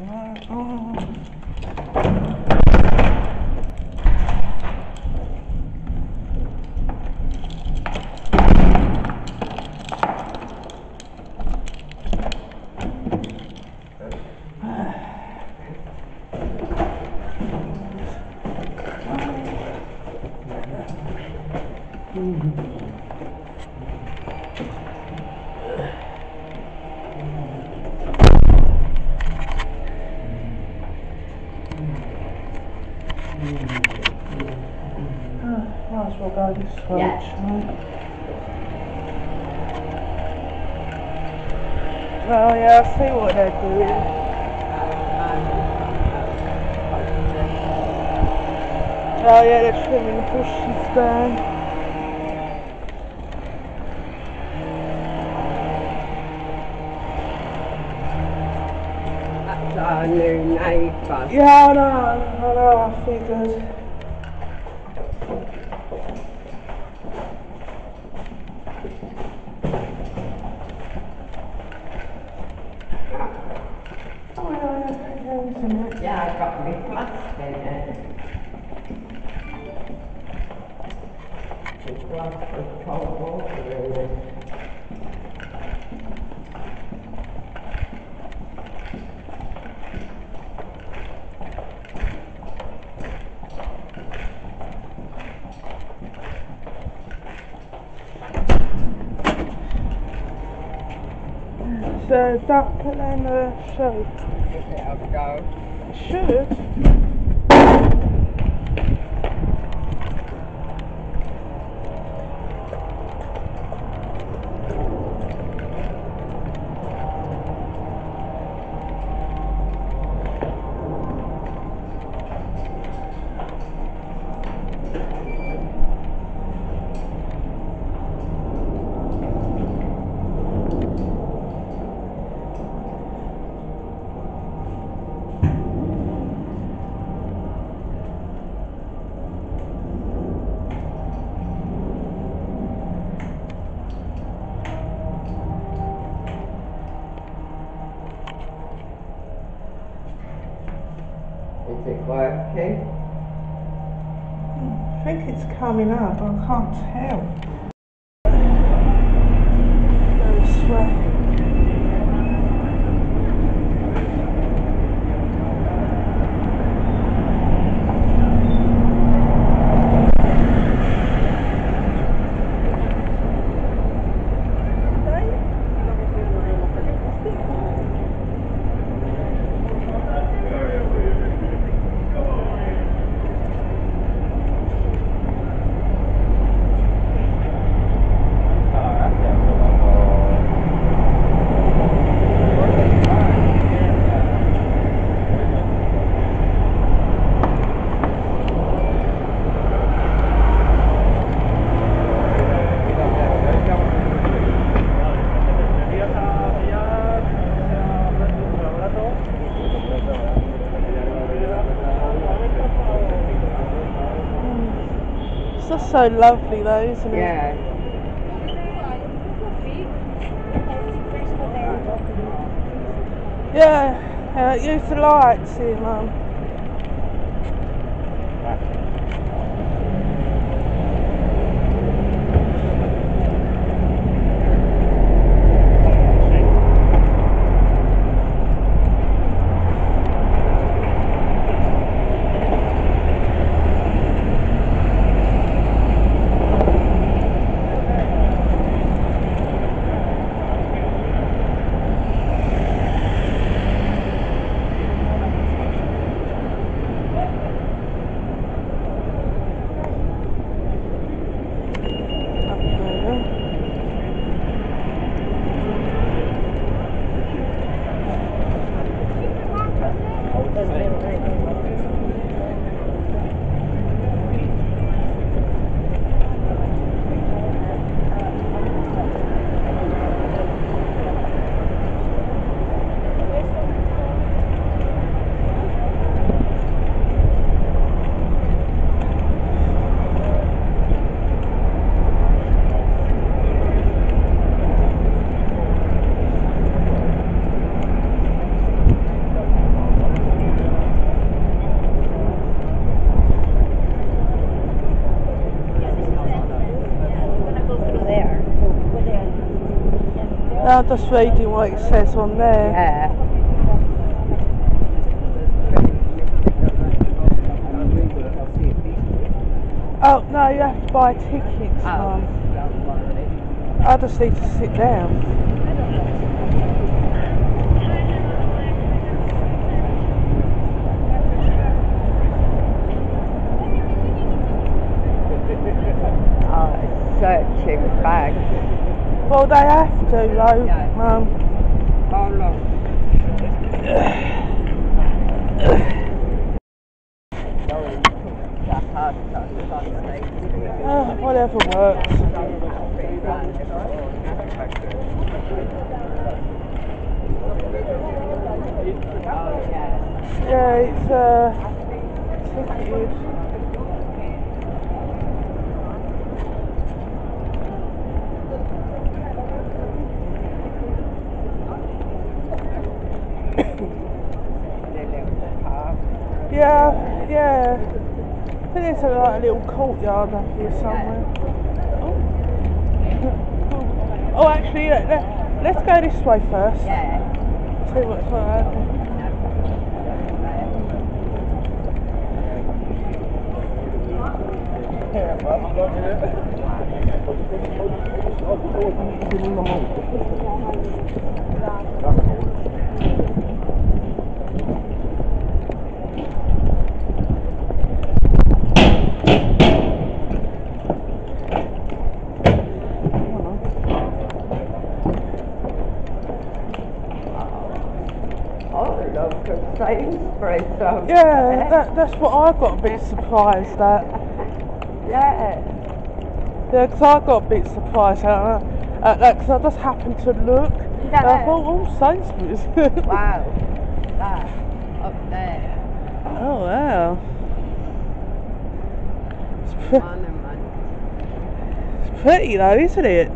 Right, oh. oh. Well go this way. Yeah. Oh yeah, I see what they're doing. Oh yeah, they're trimming the bushes down. That's our new neighbour. Yeah, I know, I know, I figured. Oh, yeah, yeah, yeah, isn't it? Yeah, I got my flask in it. The flask of cold water in it. So, don't put that in the show. Give it a go. Should. Is it working? I think I can't tell. Go this way. It's just so lovely though, isn't it? Yeah. Yeah, uh, the lights here, Mum. Uh, I'm just reading what it says on there. Yeah. Oh, no, you have to buy tickets, oh. Mum. I just need to sit down. Oh, searching bags. Well, they though, Yeah. Mum. How long? Uh, whatever works. Yeah, it's, uh, ticketed. Yeah, yeah. I think there's a, like, a little courtyard up here somewhere. Oh, oh actually, let, let, let's go this way first. Yeah. See what's around. Oh, look at Over Yeah, that, that's what I got a bit surprised at. Yeah. Yeah, 'cause I got a bit surprised at, at that because I just happened to look. And I Yeah. thought, oh, Sainsbury's. Wow. That up there. oh, wow. It's, pre- it's pretty though, isn't it?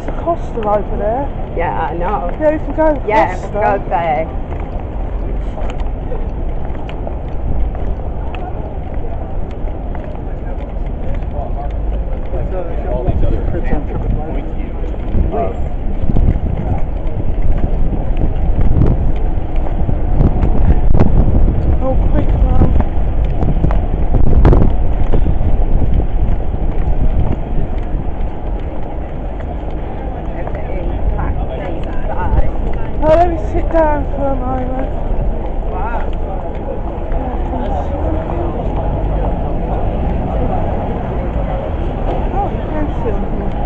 There's a Costa over there. Yeah, I know. Yeah, we can go to Yeah, Costa. go there. all these other point to you. Oh, quick, Mum. Everything packed inside. Oh, let me sit down for a moment. Wow. Oh, you can sit on here.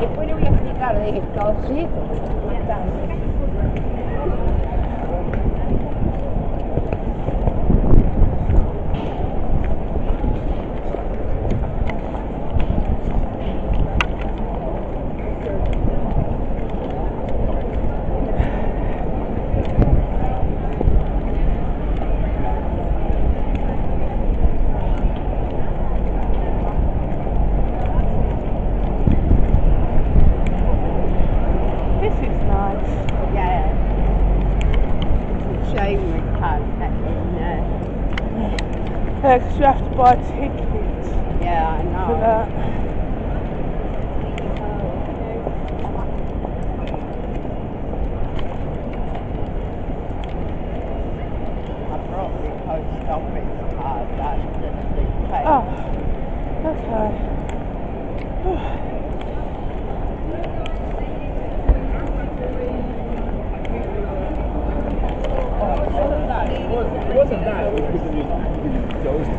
Después le voy a explicar de esto, ¿sí? This is nice. Yeah. Shame we can't get in there. Yeah, because you have to buy tickets Yeah, I for know. that. I brought my post office card, that's just the pay. Oh, okay. It wasn't that. It was because you, you dozed.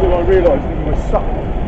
So I realised that you were sucked.